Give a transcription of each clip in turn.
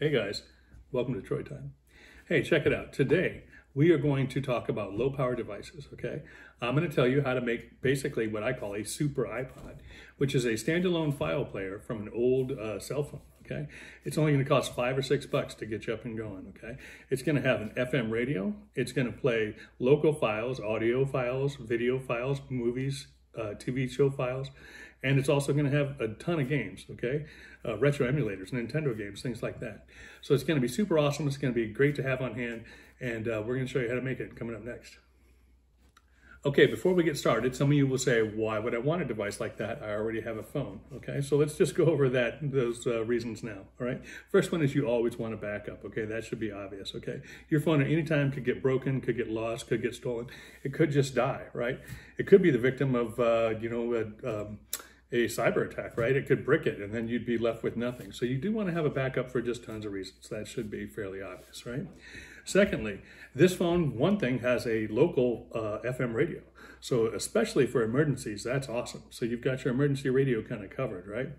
Hey guys, welcome to Troy Time. Hey, check it out. Today we are going to talk about low power devices, okay? I'm going to tell you how to make basically what I call a super iPod, which is a standalone file player from an old uh, cell phone, okay? It's only going to cost five or six bucks to get you up and going, okay? It's going to have an FM radio. It's going to play local files, audio files, video files, movies, uh, TV show files, and it's also going to have a ton of games, okay? Uh, retro emulators, Nintendo games, things like that. So it's going to be super awesome. It's going to be great to have on hand, and uh, we're going to show you how to make it coming up next. Okay, before we get started, some of you will say, why would I want a device like that? I already have a phone, okay? So let's just go over that, those uh, reasons now, all right? First one is you always want a backup, okay? That should be obvious, okay? Your phone at any time could get broken, could get lost, could get stolen. It could just die, right? It could be the victim of, uh, you know, a, um, a cyber attack, right? It could brick it and then you'd be left with nothing. So you do want to have a backup for just tons of reasons. That should be fairly obvious, right? Secondly, this phone, one thing, has a local uh, FM radio. So especially for emergencies, that's awesome. So you've got your emergency radio kind of covered, right?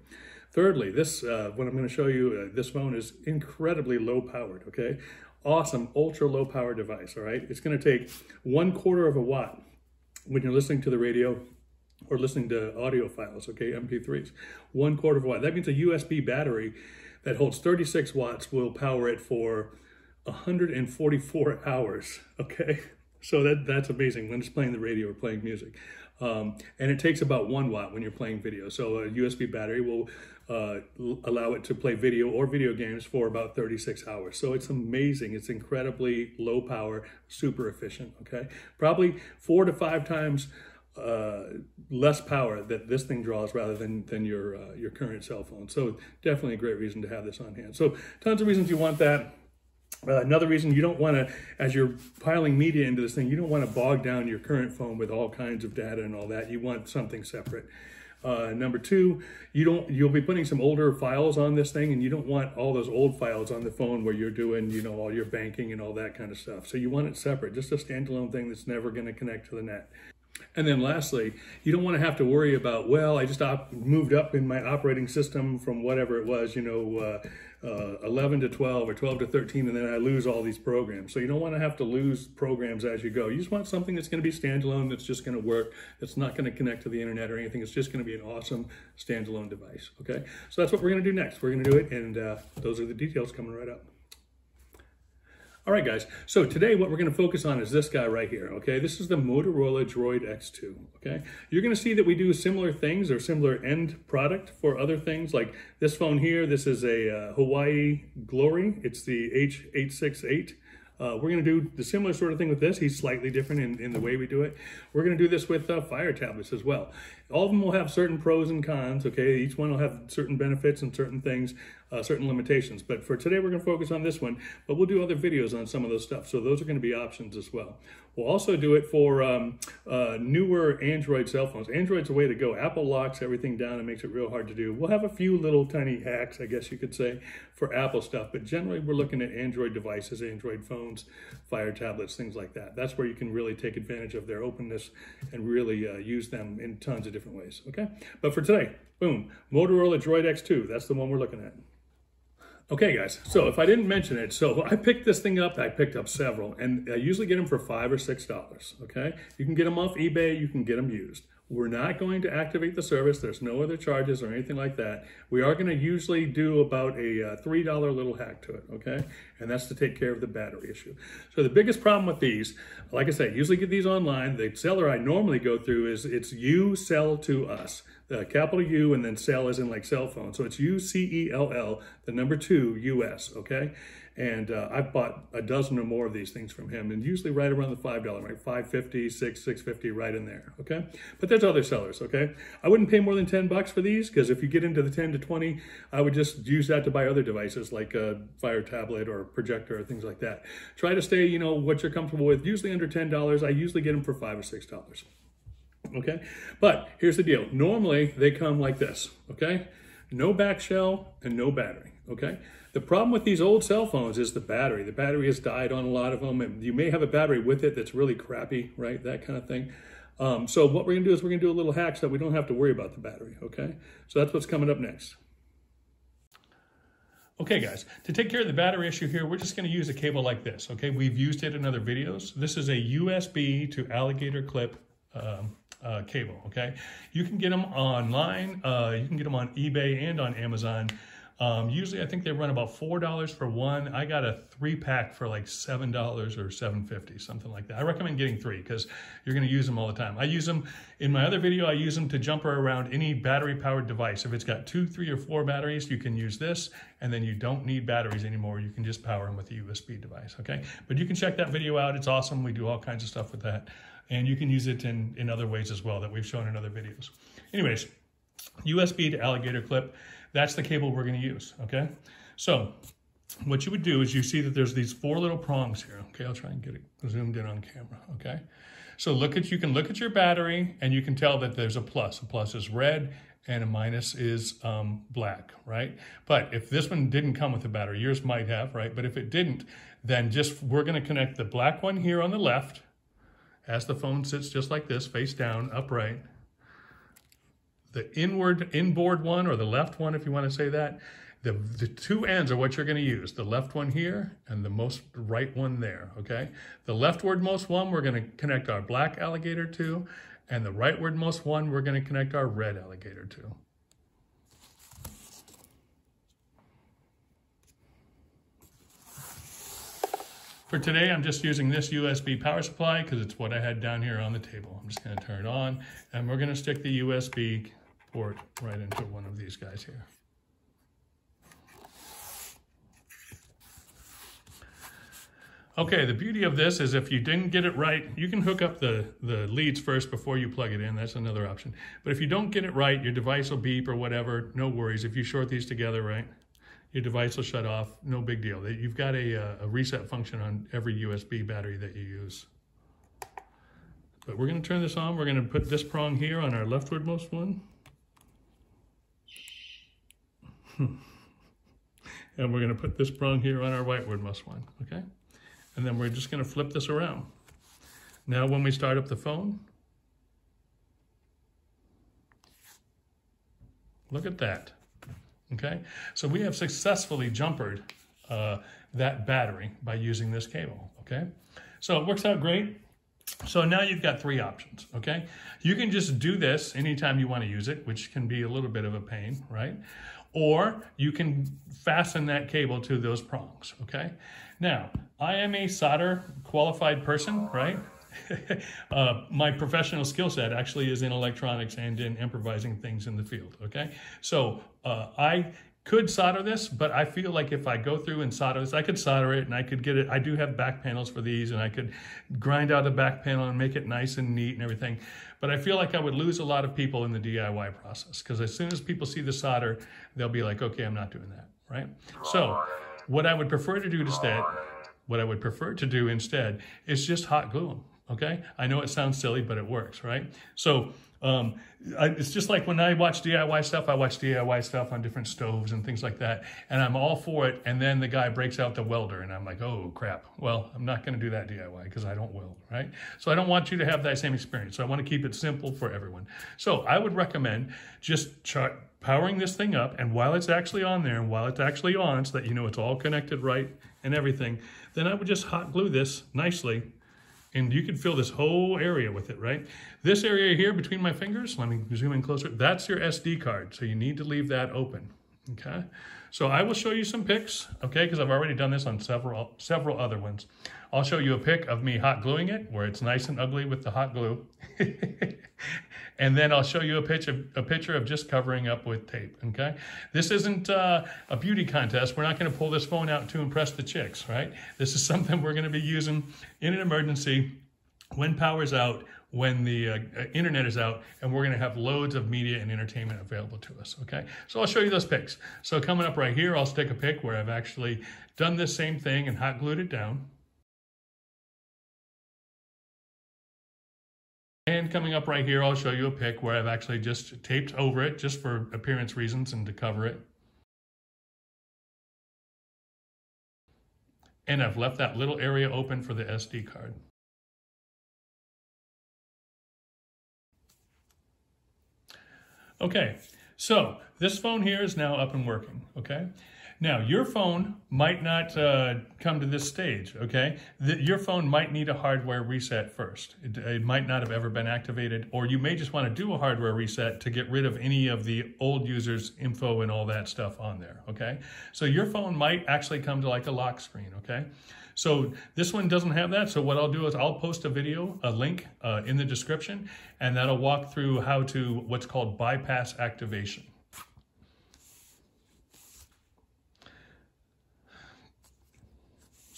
Thirdly, this, uh, what I'm going to show you, uh, this phone is incredibly low powered, okay? Awesome, ultra low power device, all right? It's going to take one quarter of a watt when you're listening to the radio or listening to audio files, okay, MP3s. One quarter of a watt. That means a USB battery that holds 36 watts will power it for 144 hours, okay? So that that's amazing when it's playing the radio or playing music. Um, and it takes about one watt when you're playing video. So a USB battery will uh, allow it to play video or video games for about 36 hours. So it's amazing. It's incredibly low power, super efficient, okay? Probably four to five times uh, less power that this thing draws rather than than your uh, your current cell phone. So definitely a great reason to have this on hand. So tons of reasons you want that. Uh, another reason you don't want to, as you're piling media into this thing, you don't want to bog down your current phone with all kinds of data and all that. You want something separate. Uh, number two, you don't you'll be putting some older files on this thing, and you don't want all those old files on the phone where you're doing you know all your banking and all that kind of stuff. So you want it separate, just a standalone thing that's never going to connect to the net. And then lastly, you don't want to have to worry about, well, I just moved up in my operating system from whatever it was, you know, uh, uh, 11 to 12 or 12 to 13, and then I lose all these programs. So you don't want to have to lose programs as you go. You just want something that's going to be standalone, that's just going to work, that's not going to connect to the internet or anything. It's just going to be an awesome standalone device. Okay, so that's what we're going to do next. We're going to do it, and uh, those are the details coming right up. All right, guys. So today what we're going to focus on is this guy right here, okay? This is the Motorola Droid X2, okay? You're going to see that we do similar things or similar end product for other things. Like this phone here, this is a uh, Huawei Glory. It's the H868. Uh, we're going to do the similar sort of thing with this. He's slightly different in, in the way we do it. We're going to do this with uh, Fire tablets as well. All of them will have certain pros and cons, okay? Each one will have certain benefits and certain things uh, certain limitations. But for today, we're going to focus on this one, but we'll do other videos on some of those stuff. So those are going to be options as well. We'll also do it for um, uh, newer Android cell phones. Android's a way to go. Apple locks everything down and makes it real hard to do. We'll have a few little tiny hacks, I guess you could say, for Apple stuff. But generally, we're looking at Android devices, Android phones, Fire tablets, things like that. That's where you can really take advantage of their openness and really uh, use them in tons of different ways, okay? But for today, boom, Motorola Droid X2. That's the one we're looking at. Okay, guys, so if I didn't mention it, so I picked this thing up, I picked up several, and I usually get them for five or six dollars, okay? You can get them off eBay, you can get them used. We're not going to activate the service. There's no other charges or anything like that. We are going to usually do about a uh, $3 little hack to it, okay? And that's to take care of the battery issue. So the biggest problem with these, like I say, usually get these online. The seller I normally go through is it's you sell to us the capital U and then cell is in like cell phone. So it's U-C-E-L-L, the number two, U-S, okay? And uh, I've bought a dozen or more of these things from him and usually right around the $5, right? 550, 6, 650, right in there, okay? But there's other sellers, okay? I wouldn't pay more than 10 bucks for these because if you get into the 10 to 20, I would just use that to buy other devices like a Fire tablet or projector or things like that. Try to stay, you know, what you're comfortable with, usually under $10. I usually get them for 5 or $6 okay? But here's the deal. Normally, they come like this, okay? No back shell and no battery, okay? The problem with these old cell phones is the battery. The battery has died on a lot of them. And you may have a battery with it that's really crappy, right? That kind of thing. Um, so what we're gonna do is we're gonna do a little hack so that we don't have to worry about the battery, okay? So that's what's coming up next. Okay guys, to take care of the battery issue here, we're just gonna use a cable like this, okay? We've used it in other videos. This is a USB to alligator clip um, uh, cable, okay? You can get them online, uh, you can get them on eBay and on Amazon. Um, usually I think they run about $4 for one. I got a three pack for like $7 or $7.50, something like that. I recommend getting three because you're gonna use them all the time. I use them, in my other video, I use them to jumper around any battery powered device. If it's got two, three, or four batteries, you can use this and then you don't need batteries anymore. You can just power them with a USB device, okay? But you can check that video out. It's awesome. We do all kinds of stuff with that. And you can use it in, in other ways as well that we've shown in other videos. Anyways, USB to alligator clip. That's the cable we're going to use, okay? So what you would do is you see that there's these four little prongs here. Okay, I'll try and get it zoomed in on camera, okay? So look at, you can look at your battery and you can tell that there's a plus. A plus is red and a minus is um, black, right? But if this one didn't come with a battery, yours might have, right? But if it didn't, then just, we're gonna connect the black one here on the left as the phone sits just like this, face down, upright, the inward inboard one or the left one, if you want to say that, the, the two ends are what you're going to use. The left one here and the most right one there, okay? The leftward most one we're going to connect our black alligator to, and the rightward most one we're going to connect our red alligator to. For today, I'm just using this USB power supply because it's what I had down here on the table. I'm just going to turn it on, and we're going to stick the USB port right into one of these guys here. Okay, the beauty of this is if you didn't get it right, you can hook up the, the leads first before you plug it in. That's another option. But if you don't get it right, your device will beep or whatever. No worries. If you short these together right, your device will shut off. No big deal. You've got a, uh, a reset function on every USB battery that you use. But we're going to turn this on. We're going to put this prong here on our leftwardmost one. And we're going to put this prong here on our rightwardmost one, okay? And then we're just going to flip this around. Now when we start up the phone, look at that, okay? So we have successfully jumpered uh, that battery by using this cable, okay? So it works out great. So now you've got three options, okay? You can just do this anytime you want to use it, which can be a little bit of a pain, right? Or you can fasten that cable to those prongs, okay? Now, I am a solder qualified person, right? uh, my professional skill set actually is in electronics and in improvising things in the field, okay? So uh, I could solder this, but I feel like if I go through and solder this, I could solder it and I could get it. I do have back panels for these and I could grind out the back panel and make it nice and neat and everything. But I feel like I would lose a lot of people in the DIY process because as soon as people see the solder, they'll be like, okay, I'm not doing that, right? So what I would prefer to do instead, what I would prefer to do instead is just hot glue them, okay? I know it sounds silly, but it works, right? So um, I, it's just like when I watch DIY stuff, I watch DIY stuff on different stoves and things like that, and I'm all for it. And then the guy breaks out the welder, and I'm like, oh crap. Well, I'm not going to do that DIY because I don't weld, right? So I don't want you to have that same experience. So I want to keep it simple for everyone. So I would recommend just chart, powering this thing up, and while it's actually on there, and while it's actually on, so that you know it's all connected right and everything, then I would just hot glue this nicely and you can fill this whole area with it, right? This area here between my fingers, let me zoom in closer, that's your SD card. So you need to leave that open, okay? So I will show you some pics, okay? Because I've already done this on several, several other ones. I'll show you a pic of me hot gluing it, where it's nice and ugly with the hot glue. and then I'll show you a picture, a picture of just covering up with tape, okay? This isn't uh, a beauty contest. We're not gonna pull this phone out to impress the chicks, right? This is something we're gonna be using in an emergency when power's out, when the uh, uh internet is out, and we're gonna have loads of media and entertainment available to us, okay? So I'll show you those pics. So coming up right here, I'll stick a pic where I've actually done this same thing and hot glued it down. And coming up right here, I'll show you a pic where I've actually just taped over it just for appearance reasons and to cover it. And I've left that little area open for the SD card. Okay, so this phone here is now up and working, okay? Now, your phone might not uh, come to this stage, okay? The, your phone might need a hardware reset first. It, it, might not have ever been activated, or you may just want to do a hardware reset to get rid of any of the old users' info and all that stuff on there, okay? So your phone might actually come to like a lock screen, okay? So this one doesn't have that. So what I'll do is I'll post a video, a link uh, in the description, and that'll walk through how to what's called bypass activation.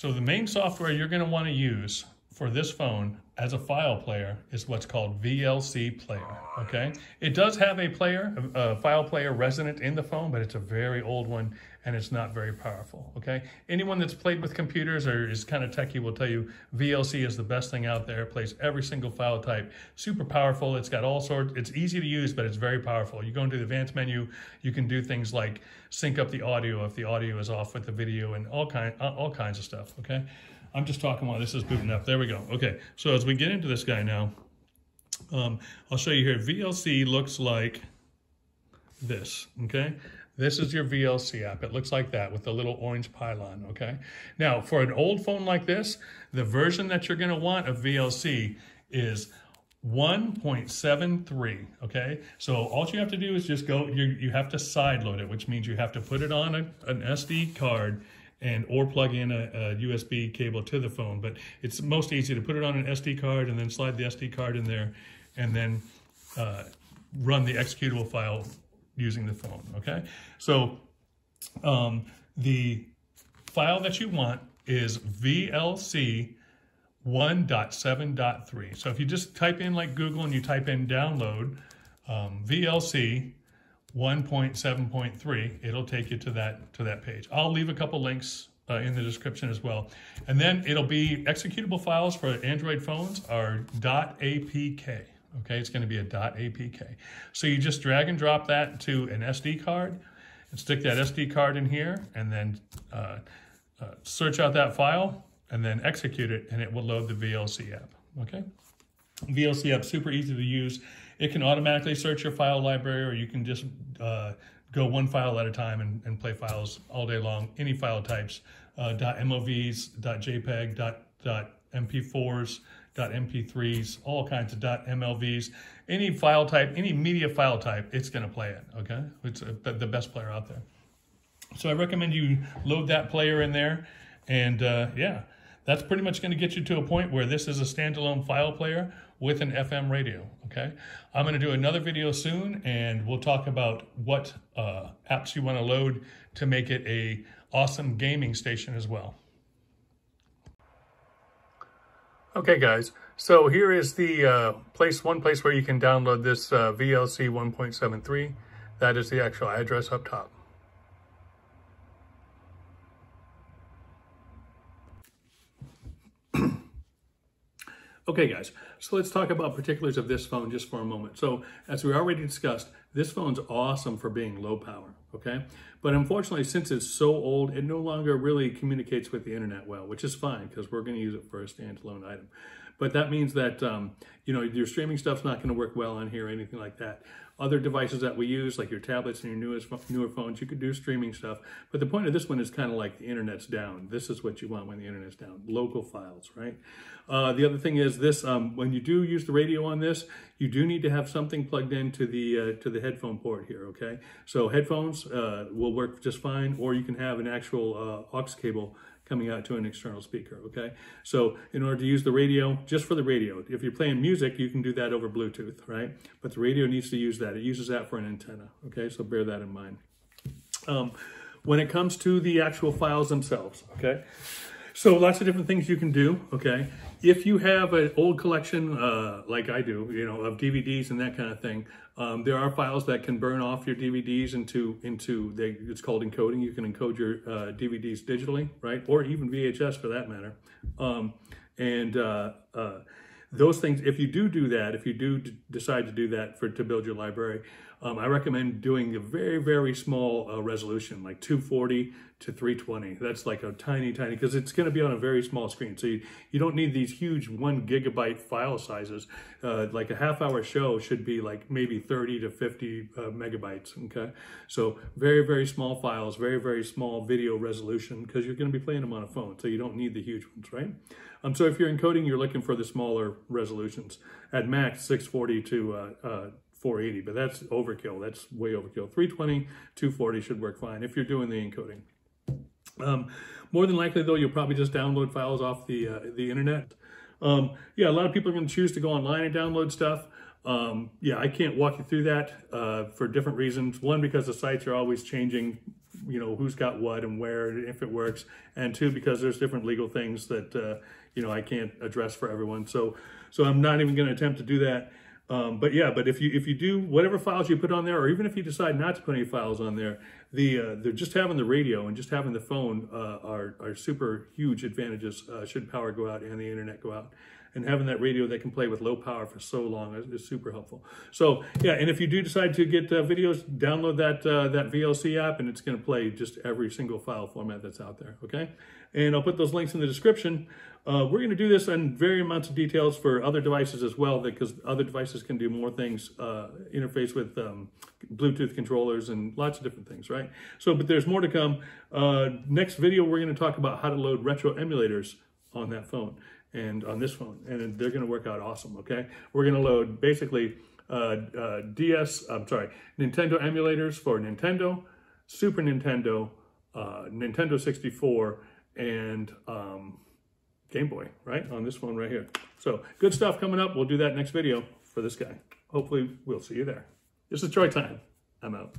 So the main software you're going to want to use for this phone as a file player is what's called VLC Player, okay? It does have a player, a file player resident in the phone, but it's a very old one and it's not very powerful, okay? Anyone that's played with computers or is kind of techie will tell you VLC is the best thing out there. It plays every single file type, super powerful. It's got all sorts, it's easy to use, but it's very powerful. You go into the advanced menu, you can do things like sync up the audio if the audio is off with the video and all, kind, all kinds of stuff, okay? I'm just talking while this is booting up. There we go. Okay, so as we get into this guy now, um, I'll show you here. VLC looks like this, okay? This is your VLC app. It looks like that with the little orange pylon, okay? Now, for an old phone like this, the version that you're gonna want of VLC is 1.73, okay? So all you have to do is just go, you, you have to sideload it, which means you have to put it on a, an SD card and or plug in a, a, USB cable to the phone. But it's most easy to put it on an SD card and then slide the SD card in there and then uh, run the executable file using the phone, okay? So um, the file that you want is VLC 1.7.3. So if you just type in like Google and you type in download um, VLC 1.7.3, it'll take you to that to that page. I'll leave a couple links uh, in the description as well. And then it'll be executable files for Android phones are .apk. Okay, it's going to be a .apk. So you just drag and drop that to an SD card and stick that SD card in here and then uh, uh, search out that file and then execute it and it will load the VLC app. Okay, VLC app super easy to use. It can automatically search your file library or you can just uh, go one file at a time and, and, play files all day long, any file types, uh, .movs, .jpeg, .mp4s, .mp3s, all kinds of .mlvs, any file type, any media file type, it's going to play it, okay? It's a, the best player out there. So I recommend you load that player in there, and uh, yeah, that's pretty much going to get you to a point where this is a standalone file player with an FM radio, okay? I'm gonna do another video soon and we'll talk about what uh, apps you wanna load to make it a awesome gaming station as well. Okay guys, so here is the uh, place, one place where you can download this uh, VLC 1.73. That is the actual address up top. Okay, guys, so let's talk about particulars of this phone just for a moment. So as we already discussed, this phone's awesome for being low power, okay? But unfortunately, since it's so old, it no longer really communicates with the internet well, which is fine because we're gonna use it for a standalone item. But that means that, um, you know, your streaming stuff's not gonna work well on here or anything like that. Other devices that we use, like your tablets and your newest newer phones, you could do streaming stuff. But the point of this one is kind of like the internet's down. This is what you want when the internet's down, local files, right? Uh, the other thing is this, um, when you do use the radio on this, you do need to have something plugged into the uh, to the headphone port here, okay? So headphones uh, will work just fine, or you can have an actual uh, aux cable coming out to an external speaker, okay? So in order to use the radio, just for the radio, if you're playing music, you can do that over Bluetooth, right? But the radio needs to use that. It uses that for an antenna, okay? So bear that in mind. Um, when it comes to the actual files themselves, okay? So lots of different things you can do, okay? If you have an old collection, uh, like I do, you know, of DVDs and that kind of thing, um, there are files that can burn off your DVDs into, into they, it's called encoding. You can encode your uh, DVDs digitally, right? Or even VHS for that matter. Um, and uh, uh, those things, if you do do that, if you do decide to do that for to build your library, um, I recommend doing a very, very small uh, resolution, like 240 to 320. That's like a tiny, tiny, because it's going to be on a very small screen. So you, you don't need these huge one gigabyte file sizes. Uh, like a half hour show should be like maybe 30 to 50 uh, megabytes. Okay. So very, very small files, very, very small video resolution because you're going to be playing them on a phone. So you don't need the huge ones, right? Um, so if you're encoding, you're looking for the smaller resolutions. At max, 640 to uh, uh, 480, but that's overkill. That's way overkill. 320, 240 should work fine if you're doing the encoding. Um, more than likely, though, you'll probably just download files off the uh, the internet. Um, yeah, a lot of people are going to choose to go online and download stuff. Um, yeah, I can't walk you through that uh, for different reasons. One, because the sites are always changing, you know, who's got what and where, and if it works. And two, because there's different legal things that, uh, you know, I can't address for everyone. So, so I'm not even going to attempt to do that. Um, but yeah, but if you if you do whatever files you put on there, or even if you decide not to put any files on there, the uh, they're just having the radio and just having the phone uh, are are super huge advantages. Uh, should power go out and the internet go out, and having that radio that can play with low power for so long is, is super helpful. So yeah, and if you do decide to get uh, videos, download that uh, that VLC app, and it's going to play just every single file format that's out there. Okay, and I'll put those links in the description. Uh, we're going to do this in very amounts of details for other devices as well, because other devices can do more things, uh, interface with um, Bluetooth controllers and lots of different things, right? So, but there's more to come. Uh, next video, we're going to talk about how to load retro emulators on that phone and on this phone, and they're going to work out awesome, okay? We're going to load basically uh, uh, DS, I'm sorry, Nintendo emulators for Nintendo, Super Nintendo, uh, Nintendo 64, and um, Game Boy, right? On this one right here. So good stuff coming up. We'll do that next video for this guy. Hopefully we'll see you there. This is Troy Time. I'm out.